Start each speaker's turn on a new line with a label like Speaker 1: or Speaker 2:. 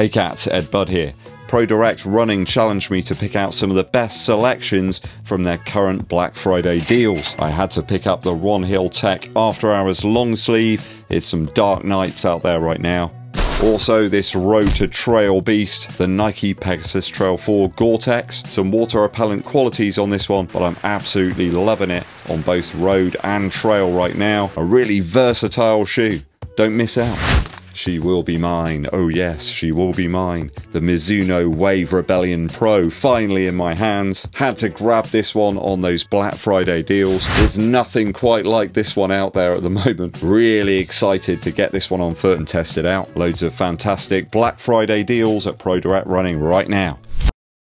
Speaker 1: Hey cats, Eddbud here. ProDirect Running challenged me to pick out some of the best selections from their current Black Friday deals. I had to pick up the Ronhill Tech After Hours long sleeve. It's some dark nights out there right now. Also, this Road to Trail beast, the Nike Pegasus Trail 4 Gore-Tex. Some water repellent qualities on this one, but I'm absolutely loving it on both road and trail right now. A really versatile shoe. Don't miss out. She will be mine. Oh yes, she will be mine. The Mizuno Wave Rebellion Pro finally in my hands. Had to grab this one on those Black Friday deals. There's nothing quite like this one out there at the moment. Really excited to get this one on foot and test it out. Loads of fantastic Black Friday deals at ProDirect running right now.